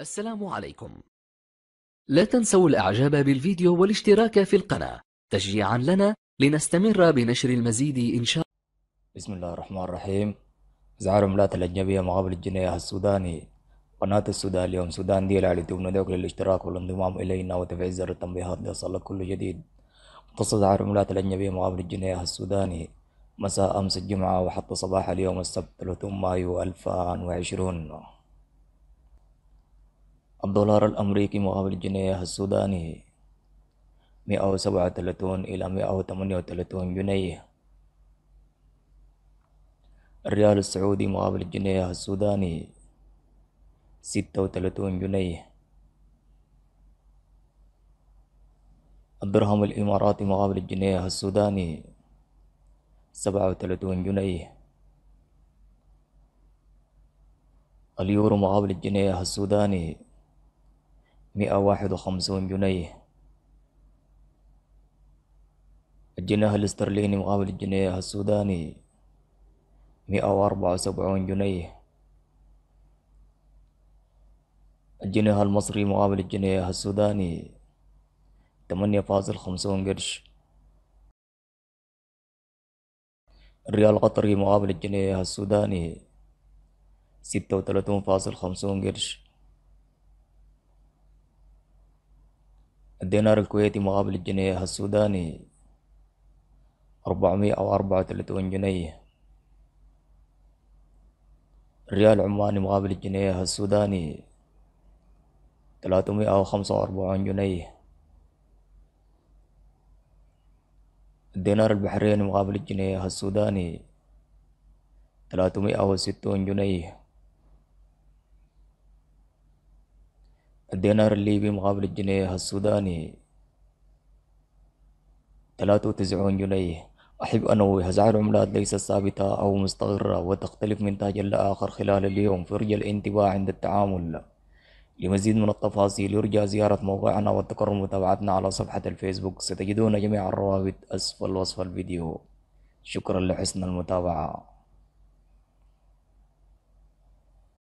السلام عليكم. لا تنسوا الإعجاب بالفيديو والاشتراك في القناة. تشجيعا لنا لنستمر بنشر المزيد إن شاء بسم الله الرحمن الرحيم. زعر عملات الأجنبية مقابل الجنيه السوداني. قناة السودان اليوم سودان دي على ندعوك للاشتراك والانضمام إلينا وتفعيل زر التنبيهات ليصلك كل جديد. امتص زعر عملات الأجنبية مقابل الجنيه السوداني. مساء أمس الجمعة وحتى صباح اليوم السبت 30 مايو 2020 الدولار الأمريكي مقابل الجنيه السوداني 137 إلى 138 جنيه الريال السعودي مقابل الجنيه السوداني ستة وثلاثون جنيه الدرهم الإماراتي مقابل الجنيه السوداني سبعة وثلاثون جنيه اليورو مقابل الجنيه السوداني مئة واحد وخمسون جنيه. الجنيه الاسترليني مقابل الجنيه السوداني مئة وأربعة وسبعون جنيه. الجنيه المصري مقابل الجنيه السوداني ثمانية فاصل خمسون قرش. الريال القطري مقابل الجنيه السوداني ستة وثلاثون فاصل خمسون قرش. الدينار الكويتي مقابل الجنيه. السوداني أربعمائة وأربعة وثلاثون جنيه؟ الريال العماني مقابل الجنيه. السوداني ثلاثمائة وخمسة وأربعين جنيه؟ الدينار البحريني مقابل الجنيه. السوداني ثلاثمائة وستون جنيه؟ الدينار الليبي مقابل الجنيه السوداني ثلاثة وتسعون جنيه. أحب أنوه أسعار العملات ليست ثابتة أو مستقرة وتختلف من تاج لآخر خلال اليوم. فرج الانتباه عند التعامل. لمزيد من التفاصيل يرجى زيارة موقعنا والتكرر متابعتنا على صفحة الفيسبوك. ستجدون جميع الروابط أسفل وصف الفيديو شكرا لحسن المتابعة.